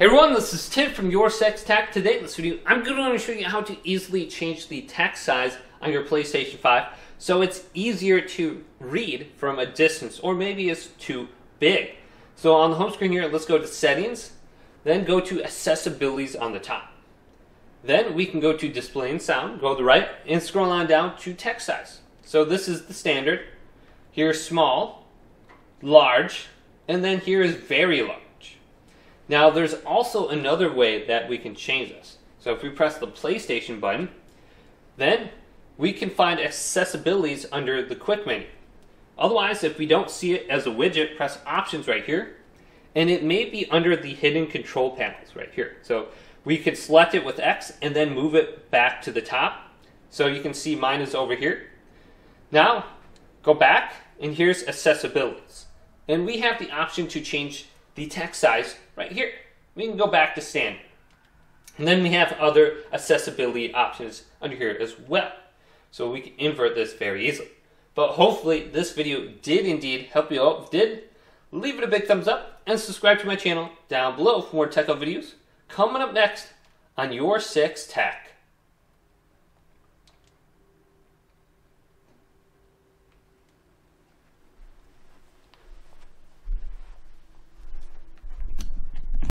Hey everyone, this is Tim from YourSixTech. Today in this video, I'm going to show you how to easily change the text size on your PlayStation 5 so it's easier to read from a distance or maybe it's too big. So on the home screen here, let's go to settings, then go to accessibilities on the top. Then we can go to display and sound, go to the right, and scroll on down to text size. So this is the standard. Here's small, large, and then here is very large. Now there's also another way that we can change this. So if we press the PlayStation button, then we can find accessibilities under the quick menu. Otherwise, if we don't see it as a widget, press options right here, and it may be under the hidden control panels right here. So we could select it with X and then move it back to the top. So you can see mine is over here. Now, go back, and here's accessibilities. And we have the option to change the text size right here. We can go back to standard. And then we have other accessibility options under here as well. So we can invert this very easily. But hopefully this video did indeed help you out. If did, leave it a big thumbs up and subscribe to my channel down below for more tech videos. Coming up next on YourSixTech.